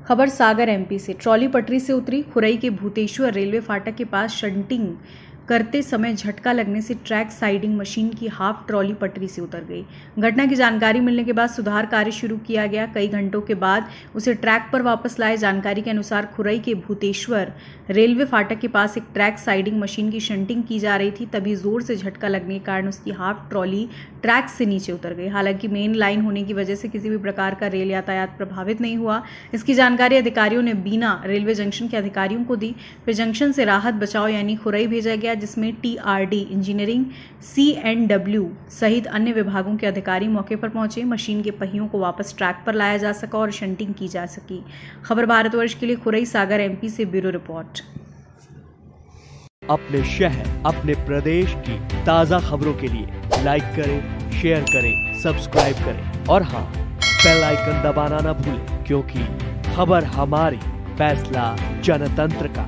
खबर सागर एमपी से। ट्रॉली पटरी से उतरी खुरई के भूतेश्वर रेलवे फाटक के पास शंटिंग करते समय झटका लगने से ट्रैक साइडिंग मशीन की हाफ़ ट्रॉली पटरी से उतर गई। घटना की जानकारी मिलने के बाद सुधार कार्य शुरू किया गया। कई घंटों के बाद उसे ट्रैक पर वापस लाए। जानकारी के अनुसार खुरई के भूतेश्वर रेलवे फाटक के पास एक ट्रैक साइडिंग मशीन की शंटिंग की जा रही थी, तभी ज़ोर से झटका लगने के कारण उसकी हाफ़ ट्रॉली ट्रैक से नीचे उतर गई। हालाँकि मेन लाइन होने की वजह से किसी भी प्रकार का रेल यातायात प्रभावित नहीं हुआ। इसकी जानकारी अधिकारियों ने बीना रेलवे जंक्शन के अधिकारियों को दी। फिर जंक्शन से राहत बचाव यानी खुरई भेजा गया जिसमें TRD, engineering, C and W सहित अन्य विभागों के अधिकारी मौके पर पहुँचे। मशीन के पहियों को वापस ट्रैक पर लाया जा सका और शंटिंग की जा सकी। खबर भारतवर्ष के लिए खुरई सागर एमपी से ब्यूरो रिपोर्ट। अपने शहर, अपने प्रदेश की ताज़ा खबरों के लिए लाइक करें, शेयर करें, सब्सक्राइब करें। और हाँ बेल आइकन दबाना ना भूलें, क्योंकि खबर हमारी फैसला जनतंत्र का।